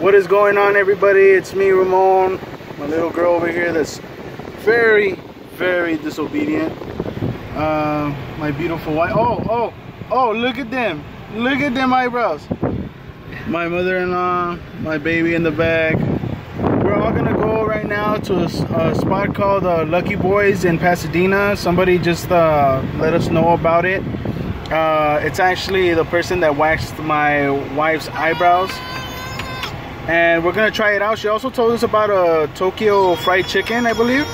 What is going on, everybody? It's me, Ramon. My little girl over here that's very, very disobedient. Uh, my beautiful wife. Oh, oh, oh, look at them. Look at them eyebrows. My mother-in-law, my baby in the bag. We're all gonna go right now to a, a spot called uh, Lucky Boys in Pasadena. Somebody just uh, let us know about it. Uh, it's actually the person that waxed my wife's eyebrows. And we're gonna try it out. She also told us about a Tokyo fried chicken, I believe.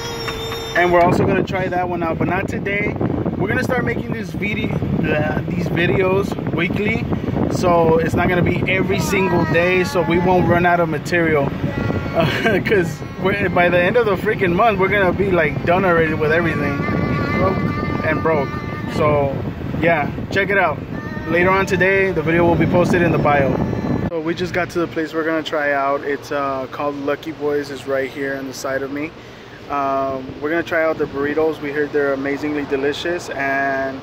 And we're also gonna try that one out, but not today. We're gonna start making this video, uh, these videos weekly. So it's not gonna be every single day, so we won't run out of material. Because by the end of the freaking month, we're gonna be like done already with everything, and broke. So yeah, check it out. Later on today, the video will be posted in the bio. So we just got to the place we're gonna try out. It's uh, called Lucky Boys. It's right here on the side of me. Um, we're gonna try out the burritos. We heard they're amazingly delicious, and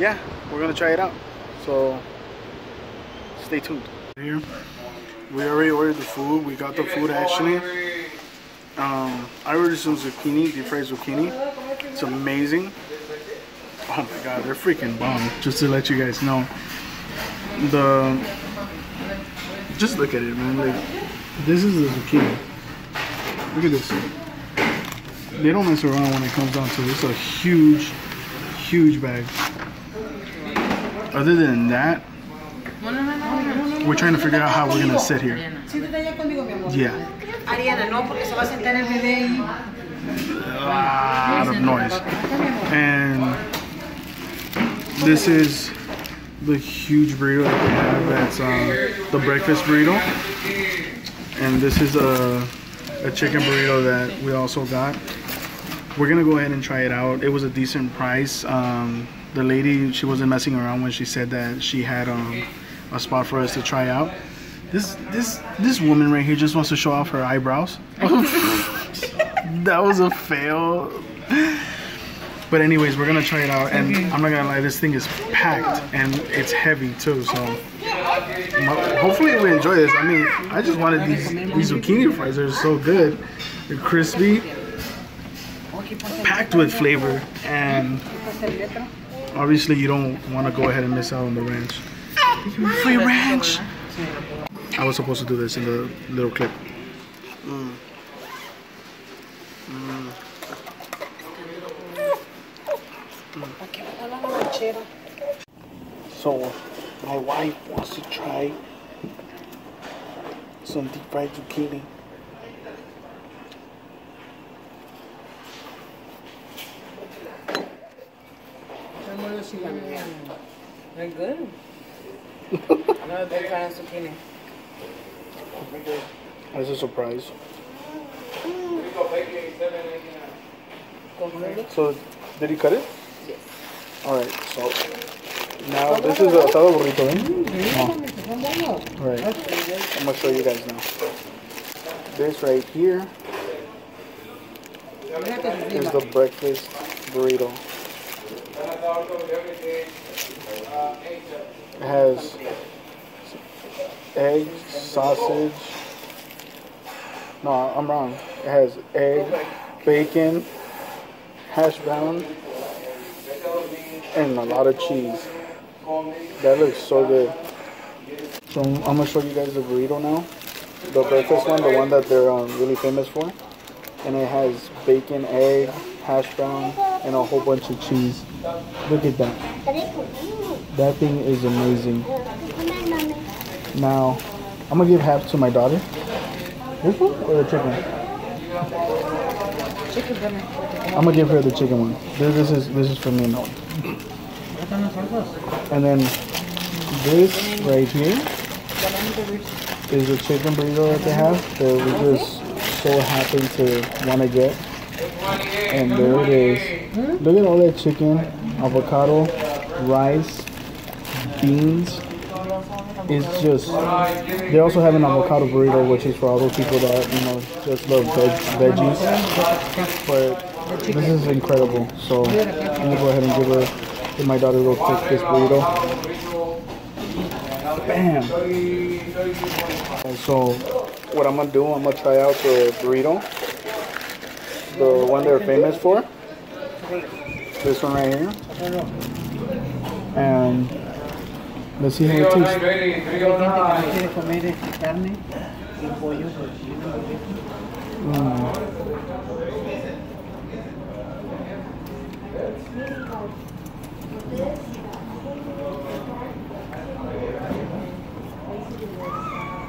yeah, we're gonna try it out. So stay tuned. Here, we already ordered the food. We got the food actually. Um, I ordered some zucchini, deep fried zucchini. It's amazing. Oh my god, they're freaking bomb. Just to let you guys know. The just look at it, man. Like this is the zucchini. Look at this. They don't mess around when it comes down to it. It's a huge, huge bag. Other than that, we're trying to figure out how we're gonna sit here. Yeah. Ariana, no, porque se va a sentar el bebé y... A lot of noise. And this is the huge burrito that they have. That's uh, the breakfast burrito. And this is a, a chicken burrito that we also got. We're gonna go ahead and try it out. It was a decent price. Um, the lady, she wasn't messing around when she said that she had um, a spot for us to try out. This this this woman right here just wants to show off her eyebrows. that was a fail. But anyways, we're gonna try it out, and I'm not gonna lie, this thing is packed and it's heavy too. So hopefully we enjoy this. I mean, I just wanted these these zucchini fries. They're so good. They're crispy, packed with flavor, and obviously you don't want to go ahead and miss out on the ranch. Free ranch. I was supposed to do this in the little clip. Mm. Mm. So, my wife wants to try some deep fried zucchini. Very good. Another big kind of zucchini. That's a surprise. Mm. So, did he cut it? Alright, so now this is a asado burrito, eh? Alright, I'm gonna show you guys now. This right here is the breakfast burrito. It has eggs, sausage. No, I'm wrong. It has egg, bacon, hash brown, and a lot of cheese. That looks so good. So I'm gonna show you guys the burrito now. The breakfast one, the one that they're um, really famous for. And it has bacon, egg, hash brown, and a whole bunch of cheese. Look at that. That thing is amazing. Now, I'm gonna give half to my daughter. This one or the chicken? I'm gonna give her the chicken one. This, this is this is for me now. And then this right here is the chicken burrito that they have that we just so happen to want to get. And there it is. Look at all that chicken, avocado, rice, beans. It's just. They also have an avocado burrito, which is for all those people that you know just love veg, veggies. But this is incredible. So I'm gonna go ahead and give her, give my daughter real quick this burrito. Bam. And so what I'm gonna do, I'm gonna try out the burrito. The one they're famous for. This one right here. And let's see how it tastes. Hay gente que no quiere comer este carne y pollo, pues yo no.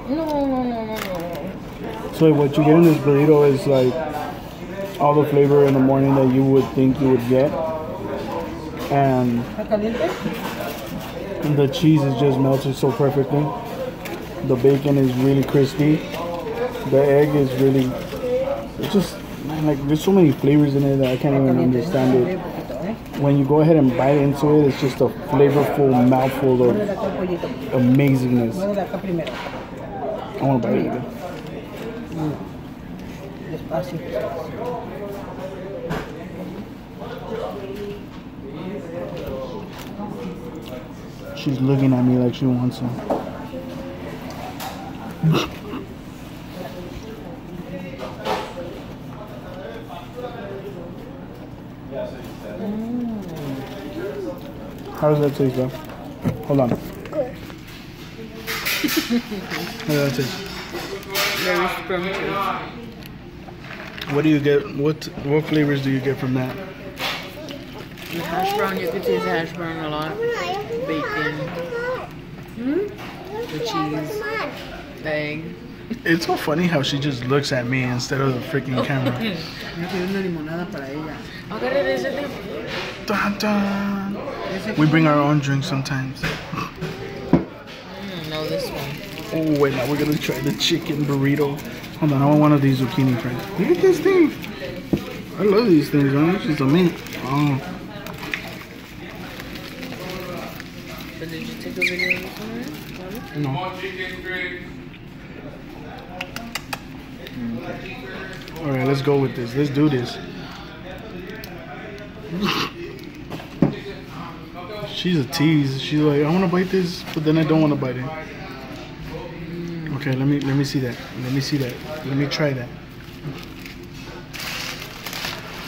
No, no, no, no, no. So what you get in this burrito is like all the flavor in the morning that you would think you would get. And. The cheese is just melted so perfectly. The bacon is really crispy. The egg is really it's just man, like there's so many flavors in it that I can't even understand it. When you go ahead and bite into it, it's just a flavorful mouthful of amazingness. I want to bite it. She's looking at me like she wants some. How does that taste, bro? Hold on. How does that taste? Very. What do you get? What what flavors do you get from that? The hash brown, you could taste the hash brown a lot. Bacon, the cheese, the egg. It's so funny how she just looks at me instead of the freaking camera. Yo quiero una limonada para ella. Agarra ese de- Dun, dun. We bring our own drinks sometimes. Mm, no, this one. Oh, wait, now we're gonna try the chicken burrito. Hold on, I want one of these zucchini fries. Look at this thing. I love these things, man. It's just a mint. Oh, did you take a video of this one? already? no. All right, let's go with this. Let's do this. She's a tease. She's like, I want to bite this, but then I don't want to bite it. Okay, let me let me see that. Let me see that. Let me try that.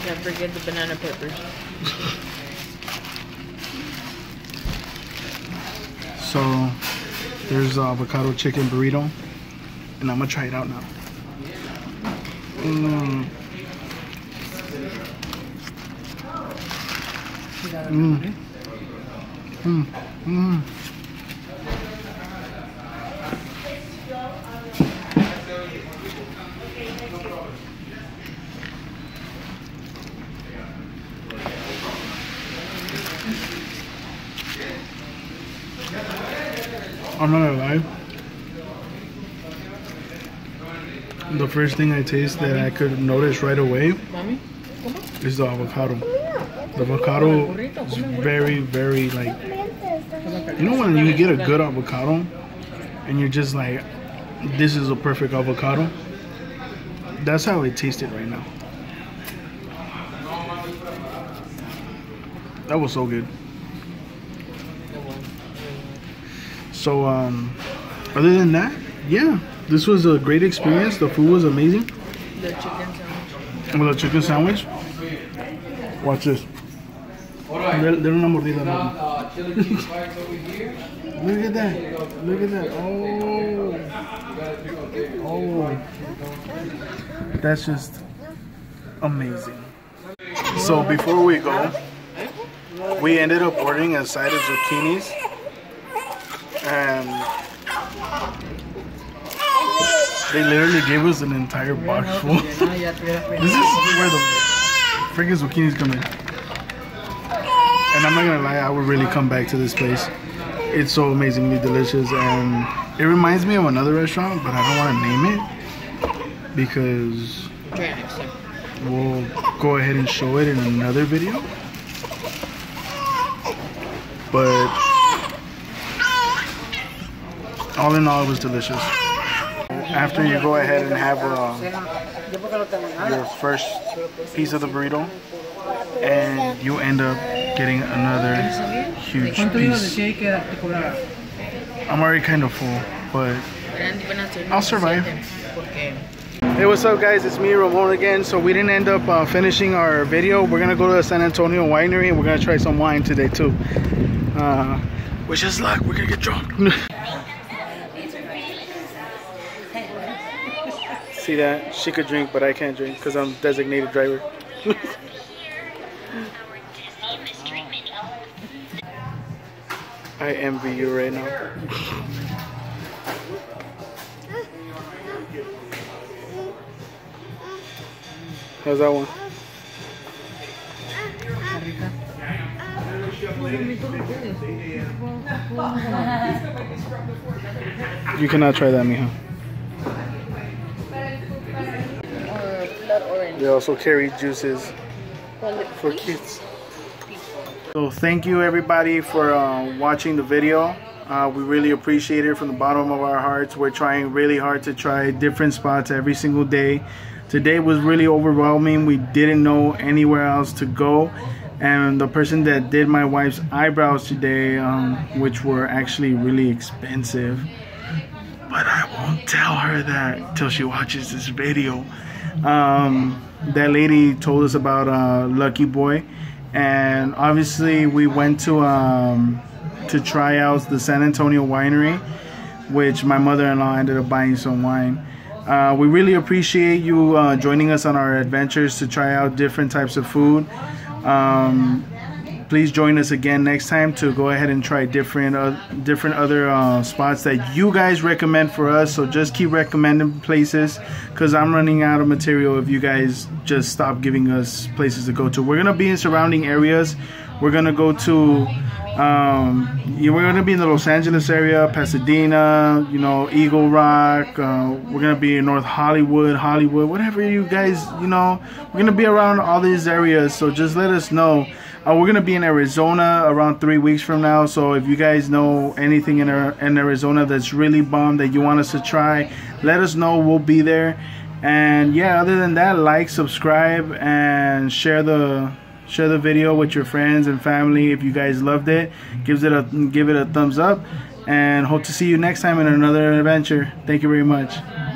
Can't forget the banana peppers. So there's the avocado chicken burrito, and I'm gonna try it out now. Mm. Mm. Mm. Mm. I'm not gonna lie. The first thing I taste that I could notice right away is the avocado. The avocado is very, very like you know when you get a good avocado and you're just like, this is a perfect avocado. That's how it tasted right now. That was so good. So um, other than that, yeah, this was a great experience. The food was amazing. The chicken sandwich. With a chicken sandwich. Watch this. Dale dale una mordida. Look Look at that. Look at that. Oh. Oh. That's just amazing. So before we go, we ended up ordering a side of zucchinis. And they literally gave us an entire box full. Ya te hubieras This is where the freaking zucchinis come in. And I'm not gonna lie, I would really come back to this place. It's so amazingly delicious, and it reminds me of another restaurant, but I don't want to name it because Try it next time. we'll go ahead and show it in another video. But all in all, it was delicious. After you go ahead and have uh, your first piece of the burrito, and you end up getting another huge ¿Cuánto ibas a piece. I'm already kind of full, but I'll survive. Hey, what's up, guys? It's me, Ramon, again. So we didn't end up uh, finishing our video. We're gonna go to the San Antonio Winery and we're gonna try some wine today too. Uh, wish us luck. We're gonna get drunk. See that? She could drink, but I can't drink because I'm designated driver. I envy you right now. How's that one? You cannot try that, mija. They also carry juices for kids. So thank you everybody for uh, watching the video. Uh, we really appreciate it from the bottom of our hearts. We're trying really hard to try different spots every single day. Today was really overwhelming. We didn't know anywhere else to go. And the person that did my wife's eyebrows today, um, which were actually really expensive, but I won't tell her that till she watches this video. Um, that lady told us about uh, Lucky Boy, and obviously we went to um, to try out the San Antonio Winery, which my mother-in-law ended up buying some wine. Uh, we really appreciate you uh, joining us on our adventures to try out different types of food. Um, please join us again next time to go ahead and try different uh, different other uh, spots that you guys recommend for us so just keep recommending places because i'm running out of material if you guys just stop giving us places to go to we're gonna be in surrounding areas we're gonna go to um, we're gonna be in the Los Angeles area, Pasadena, you know, Eagle Rock. Uh, we're gonna be in North Hollywood, Hollywood, whatever you guys, you know, we're gonna be around all these areas. So just let us know. Uh, we're gonna be in Arizona around three weeks from now. So if you guys know anything in, Ar- in Arizona that's really bomb that you want us to try, let us know. We'll be there. And yeah, other than that, like, subscribe, and share the share the video with your friends and family if you guys loved it. Gives it a give it a thumbs up, and hope to see you next time in another adventure. Thank you very much.